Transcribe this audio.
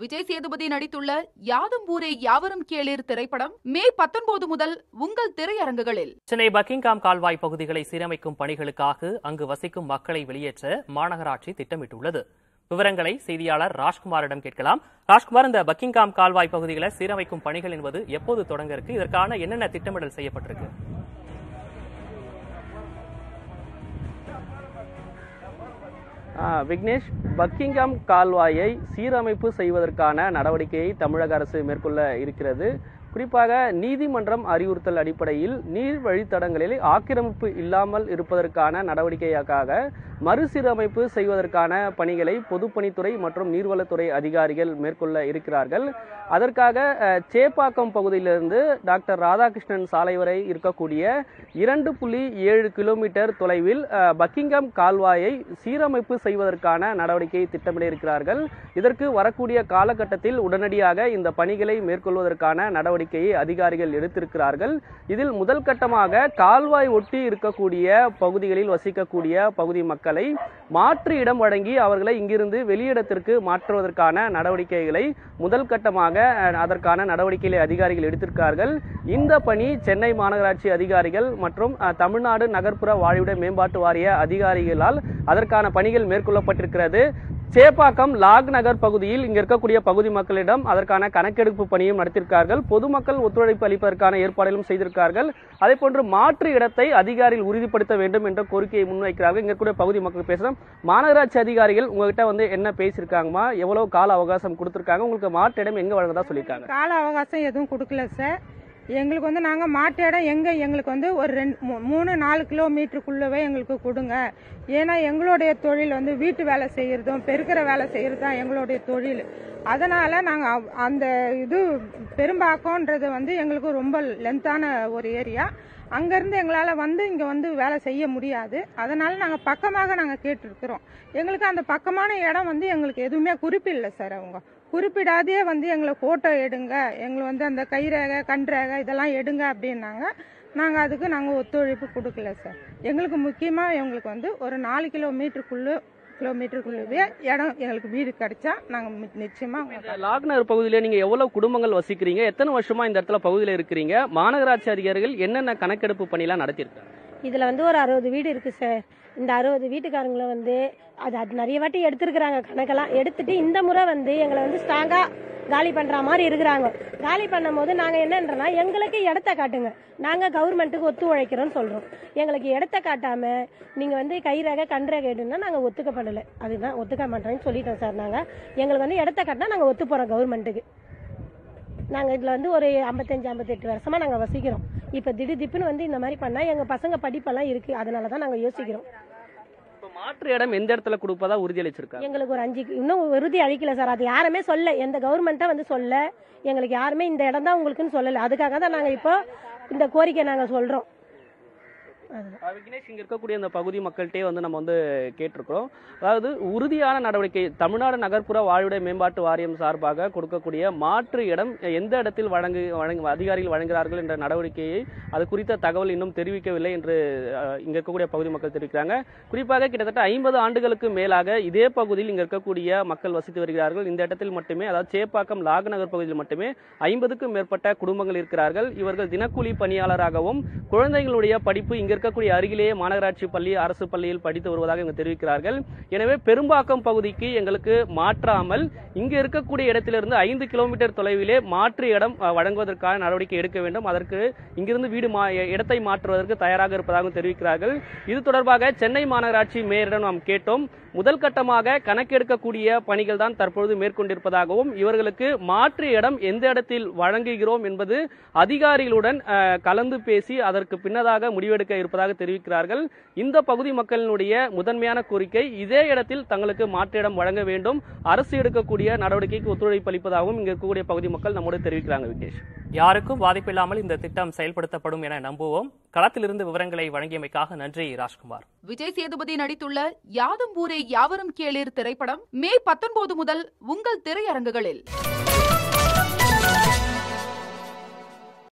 விஜய் சேதுபதி நடித்துள்ள யாதும் ஊரே யாவரும் கேளீர் திரைப்படம் மே பத்தொன்பது முதல் உங்கள் திரையரங்குகளில். சென்னை பக்கிங்காம் கால்வாய் பகுதிகளை சீரமைக்கும் பணிகளுக்காக அங்கு வசிக்கும் மக்களை வெளியேற்ற மாநகராட்சி திட்டமிட்டுள்ளது. விவரங்களை செய்தியாளர் ராஜ்குமாரிடம் கேட்கலாம். ராஜ்குமார் இந்த பக்கிங்காம் கால்வாய் பகுதிகளை சீரமைக்கும் பணிகள் என்பது எப்போது தொடங்க இருக்கு? இதற்கான என்னென்ன திட்டமிடல் செய்யப்பட்டிருக்கு? விக்னேஷ் பக்கிங்காம் கால்வாயை சீரமைப்பு செய்வதற்கான நடவடிக்கையை தமிழக அரசு மேற்கொள்ள இருக்கிறது. குறிப்பாக நீதிமன்றம் அறிவுறுத்தல் அடிப்படையில் நீர் வழித்தடங்களில் ஆக்கிரமிப்பு இல்லாமல் இருப்பதற்கான நடவடிக்கையாக மறுசீரமைப்பு செய்வதற்கான பணிகளை பொதுப்பணித்துறை மற்றும் நீர்வளத்துறை அதிகாரிகள் மேற்கொள்ள இருக்கிறார்கள். அதற்காக சேப்பாக்கம் பகுதியிலிருந்து டாக்டர் ராதாகிருஷ்ணன் சாலை வரை இருக்கக்கூடிய இரண்டு புள்ளி ஏழு கிலோமீட்டர் தொலைவில் பக்கிங்கம் பக்கிங்காம் கால்வாயை சீரமைப்பு செய்வதற்கான நடவடிக்கையை திட்டமிட இருக்கிறார்கள். இதற்கு வரக்கூடிய காலகட்டத்தில் உடனடியாக இந்த பணிகளை மேற்கொள்வதற்கான நடவடிக்கை நடவடிக்கையை அதிகாரிகள் எடுத்திருக்கிறார்கள். இதில் முதல் கட்டமாக கால்வாய் ஒட்டி இருக்கக்கூடிய பகுதிகளில் வசிக்கக்கூடிய பகுதி மக்களை மாற்று இடம் வழங்கி அவர்களை இங்கிருந்து வெளியிடத்திற்கு மாற்றுவதற்கான நடவடிக்கைகளை முதல் கட்டமாக அதற்கான நடவடிக்கைகளை அதிகாரிகள் எடுத்திருக்கிறார்கள். இந்த பணி சென்னை மாநகராட்சி அதிகாரிகள் மற்றும் தமிழ்நாடு நகர்ப்புற வாழ்விட மேம்பாட்டு வாரிய அதிகாரிகளால் அதற்கான பணிகள் மேற்கொள்ளப்பட்டிருக்கிறது. சேப்பாக்கம் லாக் நகர் பகுதியில் இங்க இருக்கக்கூடிய பகுதி மக்களிடம் அதற்கான கணக்கெடுப்பு பணியும் நடத்திருக்கார்கள். பொதுமக்கள் ஒத்துழைப்பு அளிப்பதற்கான ஏற்பாடுகளும் செய்திருக்கார்கள். அதே போன்று மாற்று இடத்தை அதிகாரிகள் உறுதிப்படுத்த வேண்டும் என்ற கோரிக்கையை முன்வைக்கிறார்கள். இங்க கூட பகுதி மக்கள் பேசுறோம். மாநகராட்சி அதிகாரிகள் உங்ககிட்ட வந்து என்ன பேசியிருக்காங்கம்மா? எவ்வளவு கால அவகாசம் கொடுத்திருக்காங்க? உங்களுக்கு மாற்று இடம் எங்க வழங்கதா சொல்லியிருக்காங்க? கால அவகாசம் எதுவும் கொடுக்கல சார். எங்களுக்கு வந்து நாங்கள் மாட்டு இடம் எங்கே? எங்களுக்கு வந்து ஒரு ரெண்டு மூ- மூணு நாலு கிலோமீட்டருக்குள்ளவே எங்களுக்கு கொடுங்க. ஏன்னா எங்களுடைய தொழில் வந்து வீட்டு வேலை செய்கிறதும் பெருக்கிற வேலை செய்கிறது தான் எங்களுடைய தொழில். அதனால் நாங்கள் அந்த இது பெரும்பாக்கம்ன்றது வந்து எங்களுக்கு ரொம்ப லென்த்தான ஒரு ஏரியா அங்கேருந்து எங்களால் வந்து இங்கே வந்து வேலை செய்ய முடியாது. அதனால் நாங்கள் பக்கமாக நாங்கள் கேட்டிருக்கிறோம். எங்களுக்கு அந்த பக்கமான இடம் வந்து எங்களுக்கு எதுவுமே குறிப்பில்லை சார் அவங்க. குறிப்பிடாதே வந்து எங்களை ஃபோட்டோ எடுங்க. எங்களை வந்து அந்த கைரேகை கண்ரேகை இதெல்லாம் எடுங்க அப்படின்னாங்க. நாங்கள் அதுக்கு நாங்கள் ஒத்துழைப்பு கொடுக்கல சார் எங்களுக்கு முக்கியமாக எங்களுக்கு வந்து ஒரு நாலு கிலோமீட்டருக்குள்ளே கிலோமீட்டருக்குள்ளவே இடம் எங்களுக்கு வீடு கிடைச்சா நாங்கள் நிச்சயமாக லாக்னர் பகுதியில் நீங்கள் எவ்வளோ குடும்பங்கள் வசிக்கிறீங்க? எத்தனை வருஷமாக இந்த இடத்துல பகுதியில் இருக்கிறீங்க? மாநகராட்சி அதிகாரிகள் என்னென்ன கணக்கெடுப்பு பணியெலாம் நடத்தியிருக்காங்க? இதில் வந்து ஒரு அறுபது வீடு இருக்குது சார் இந்த அறுபது வீட்டுக்காரங்களை வந்து அது அது நிறைய வாட்டி எடுத்துருக்குறாங்க. கணக்கெல்லாம் எடுத்துட்டு இந்த முறை வந்து எங்களை வந்து ஸ்ட்ராங்காக காலி பண்ணுற மாதிரி இருக்கிறாங்க. காலி பண்ணும்போது நாங்கள் என்னன்றனா எங்களுக்கு இடத்த காட்டுங்க. நாங்கள் கவர்மெண்ட்டுக்கு ஒத்து உழைக்கிறோம்னு சொல்கிறோம் எங்களுக்கு இடத்த காட்டாமல் நீங்கள் வந்து கைரேகை கண்ரேகை எடுன்னா நாங்கள் ஒத்துக்கப்படலை அதுதான் ஒத்துக்க மாட்டோம்னு சொல்லிட்டோம் சார் நாங்கள் எங்களுக்கு வந்து இடத்த காட்டினா நாங்கள் ஒத்து போகிறோம் கவர்மெண்ட்டுக்கு நாங்கள் இதில் வந்து ஒரு ஐம்பத்தஞ்சு ஐம்பத்தெட்டு வருஷமாக நாங்கள் வசிக்கிறோம். இப்போ திடீர் திப்புன்னு வந்து இந்த மாதிரி பண்ணால் எங்கள் பசங்க படிப்பெல்லாம் இருக்குது அதனால தான் நாங்கள் யோசிக்கிறோம் மாற்று இடம் எந்த இடத்துல கொடுப்பதா உறுதியளிச்சிருக்காங்க எங்களுக்கு ஒரு அஞ்சு இன்னும் உறுதி அளிக்கல சார். அது யாருமே சொல்ல எந்த கவர்மெண்ட்டாக வந்து சொல்ல எங்களுக்கு யாருமே இந்த இடம் தான் உங்களுக்குன்னு சொல்லலை. அதுக்காக தான் நாங்கள் இப்போ இந்த கோரிக்கை நாங்கள் சொல்கிறோம் அஹ் விக்னேஷ் இங்க இருக்கக்கூடிய அந்த பகுதி மக்கள்கிட்டே வந்து நம்ம வந்து கேட்டிருக்கிறோம். அதாவது உறுதியான நடவடிக்கை தமிழ்நாடு நகர்ப்புற வாழ்விட மேம்பாட்டு வாரியம் சார்பாக கொடுக்கக்கூடிய மாற்று இடம் எந்த இடத்தில் வழங்கு வழங்கு அதிகாரிகள் வழங்குகிறார்கள் என்ற நடவடிக்கையை அது குறித்த தகவல் இன்னும் தெரிவிக்கவில்லை என்று இங்க இருக்கக்கூடிய பகுதி மக்கள் தெரிவிக்கிறாங்க. குறிப்பாக கிட்டத்தட்ட ஐம்பது ஆண்டுகளுக்கு மேலாக இதே பகுதியில் இங்க இருக்கக்கூடிய மக்கள் வசித்து வருகிறார்கள். இந்த இடத்தில் மட்டுமே அதாவது சேப்பாக்கம் லாகநகர் பகுதியில் மட்டுமே ஐம்பதுக்கும் மேற்பட்ட குடும்பங்கள் இருக்கிறார்கள். இவர்கள் தினக்கூலி பணியாளராகவும் குழந்தைகளுடைய படிப்பு இங்க இருக்கக்கூடிய அருகிலேயே மாநகராட்சி பள்ளி அரசு பள்ளியில் படித்து வருவதாக இவங்க தெரிவிக்கிறார்கள். எனவே பெரும்பாக்கம் பகுதிக்கு எங்களுக்கு மாற்றாமல் இங்கு இருக்கக்கூடிய இடத்திலிருந்து ஐந்து கிலோமீட்டர் தொலைவிலே மாற்று இடம் வழங்குவதற்கான நடவடிக்கை எடுக்க வேண்டும். அதற்கு இங்கிருந்து வீடு இடத்தை மாற்றுவதற்கு தயாராக இருப்பதாகவும் தெரிவிக்கிறார்கள். இது தொடர்பாக சென்னை மாநகராட்சி மேயரிடம் நாம் கேட்டோம். முதல் கட்டமாக கணக்கெடுக்கக்கூடிய பணிகள் தான் தற்பொழுது மேற்கொண்டிருப்பதாகவும் இவர்களுக்கு மாற்று இடம் எந்த இடத்தில் வழங்குகிறோம் என்பது அதிகாரிகளுடன் கலந்து பேசி அதற்கு பின்னதாக முடிவெடுக்க இருப்பதாக தெரிவிக்கிறார்கள். இந்த பகுதி மக்களினுடைய முதன்மையான கோரிக்கை இதே இடத்தில் தங்களுக்கு மாற்று இடம் வழங்க வேண்டும். அரசு எடுக்கக்கூடிய நடவடிக்கைக்கு ஒத்துழைப்பு அளிப்பதாகவும் இங்க இருக்கக்கூடிய பகுதி மக்கள் நம்மோடு தெரிவிக்கிறாங்க விகேஷ். யாருக்கும் பாதிப்பில்லாமல் இந்த திட்டம் செயல்படுத்தப்படும் என நம்புவோம். களத்திலிருந்து விவரங்களை வழங்கியமைக்காக நன்றி ராஜ்குமார். விஜய் சேதுபதி நடித்துள்ள யாதும் ஊரே யாவரும் கேளீர் திரைப்படம் மே பத்தொன்பது முதல் உங்கள் திரையரங்குகளில்.